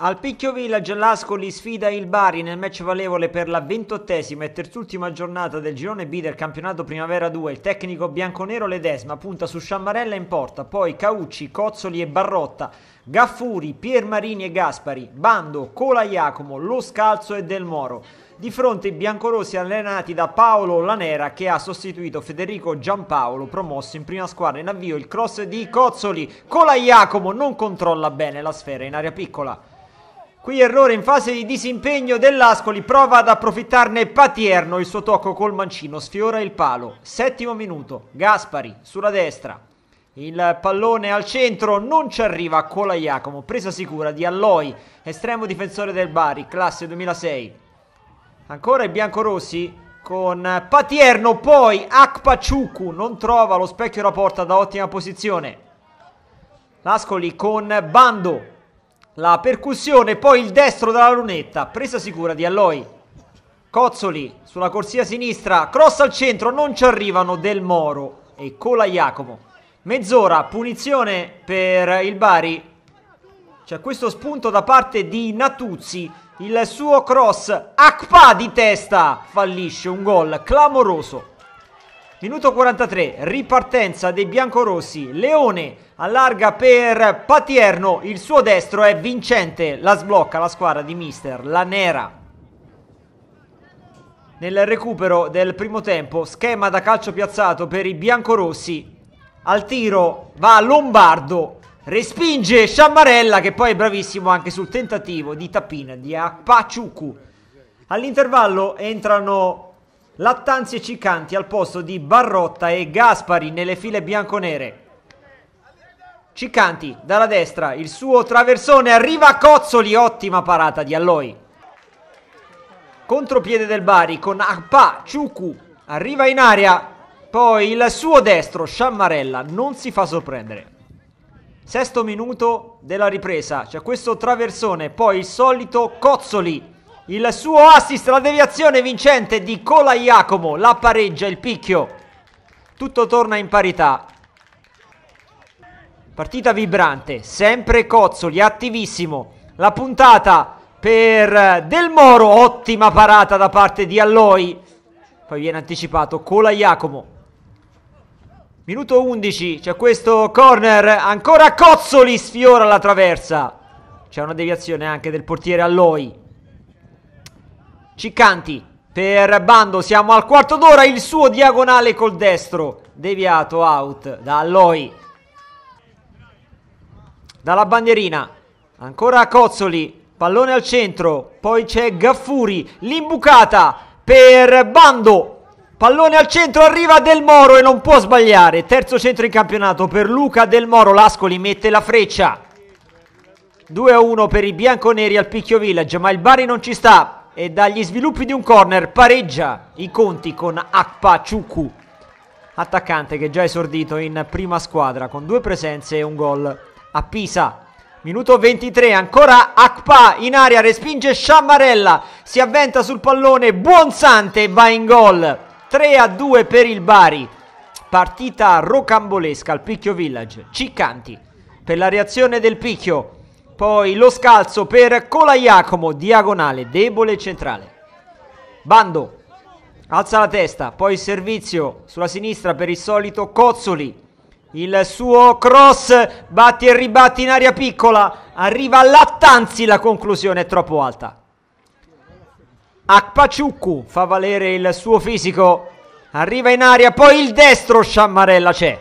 Al Picchio Village l'Ascoli sfida il Bari nel match valevole per la ventottesima e terzultima giornata del girone B del campionato Primavera 2. Il tecnico bianconero Ledesma punta su Sciammarella in porta, poi Caucci, Cozzoli e Barrotta, Gaffuri, Piermarini e Gaspari, Bando, Cola Iacomo, Lo Scalzo e Del Moro. Di fronte i biancorossi allenati da Paolo Lanera che ha sostituito Federico Giampaolo promosso in prima squadra in avvio il cross di Cozzoli. Cola Iacomo non controlla bene la sfera in area piccola. Qui errore in fase di disimpegno dell'Ascoli, prova ad approfittarne Patierno, il suo tocco col mancino sfiora il palo. Settimo minuto, Gaspari sulla destra. Il pallone al centro non ci arriva Cola Iacomo, presa sicura di Alloi, estremo difensore del Bari, classe 2006. Ancora i biancorossi con Patierno, poi Akpaciuku non trova lo specchio della porta da ottima posizione. L'Ascoli con Bando, la percussione, poi il destro dalla lunetta, presa sicura di Alloi. Cozzoli sulla corsia sinistra, cross al centro, non ci arrivano Del Moro e Cola Iacomo. Mezz'ora, punizione per il Bari. C'è questo spunto da parte di Natuzzi. Il suo cross, Akpa di testa, fallisce un gol clamoroso. Minuto 43, ripartenza dei biancorossi. Leone allarga per Patierno, il suo destro è vincente, la sblocca la squadra di Mister, la nera. Nel recupero del primo tempo, schema da calcio piazzato per i biancorossi. Al tiro va Lombardo, respinge Sciammarella che poi è bravissimo anche sul tentativo di tappina di Apaciucu. All'intervallo entrano Lattanzi e Ciccanti al posto di Barrotta e Gaspari nelle file bianconere. Ciccanti dalla destra, il suo traversone arriva Cozzoli, ottima parata di Alloi. Contropiede del Bari con Akpa Ciucu, arriva in aria, poi il suo destro, Sciammarella, non si fa sorprendere. Sesto minuto della ripresa, c'è questo traversone, poi il solito Cozzoli il suo assist, la deviazione vincente di Cola Iacomo, la pareggia il picchio. Tutto torna in parità. Partita vibrante, sempre Cozzoli, attivissimo. La puntata per Del Moro, ottima parata da parte di Alloi. Poi viene anticipato Cola Iacomo. Minuto 11, c'è questo corner, ancora Cozzoli sfiora la traversa. C'è una deviazione anche del portiere Alloi. Ciccanti per Bando, siamo al quarto d'ora, il suo diagonale col destro, deviato out da Alloi. Dalla bandierina, ancora Cozzoli, pallone al centro, poi c'è Gaffuri, l'imbucata per Bando, pallone al centro, arriva Del Moro e non può sbagliare, terzo centro in campionato per Luca Del Moro, Lascoli mette la freccia. 2 a 1 per i bianconeri al Picchio Village, ma il Bari non ci sta, e dagli sviluppi di un corner pareggia i conti con Akpa Ciuku, attaccante che già esordito in prima squadra con due presenze e un gol a Pisa. Minuto 23, ancora Akpa in aria, respinge Sciammarella, si avventa sul pallone, Buonsante va in gol. 3 a 2 per il Bari. Partita rocambolesca al Picchio Village. Ciccanti per la reazione del Picchio. Poi lo scalzo per Colaiacomo, diagonale, debole centrale. Bando, alza la testa, poi servizio sulla sinistra per il solito Cozzoli. Il suo cross, batti e ribatti in aria piccola, arriva Lattanzi, la conclusione è troppo alta. Akpaciuccu fa valere il suo fisico, arriva in aria, poi il destro, Sciammarella c'è.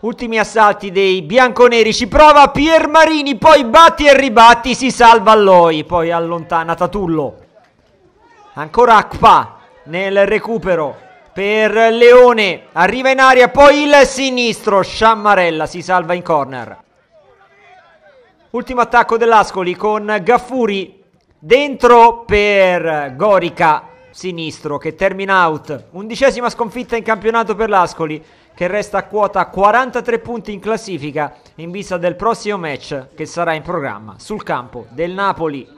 Ultimi assalti dei bianconeri, ci prova Piermarini, poi batti e ribatti, si salva Alloi, poi allontana Tatullo. Ancora Akpa nel recupero per Leone, arriva in aria, poi il sinistro, Sciammarella si salva in corner. Ultimo attacco dell'Ascoli con Gaffuri dentro per Gorica, sinistro che termina out. Undicesima sconfitta in campionato per l'Ascoli che resta a quota 43 punti in classifica in vista del prossimo match che sarà in programma sul campo del Napoli.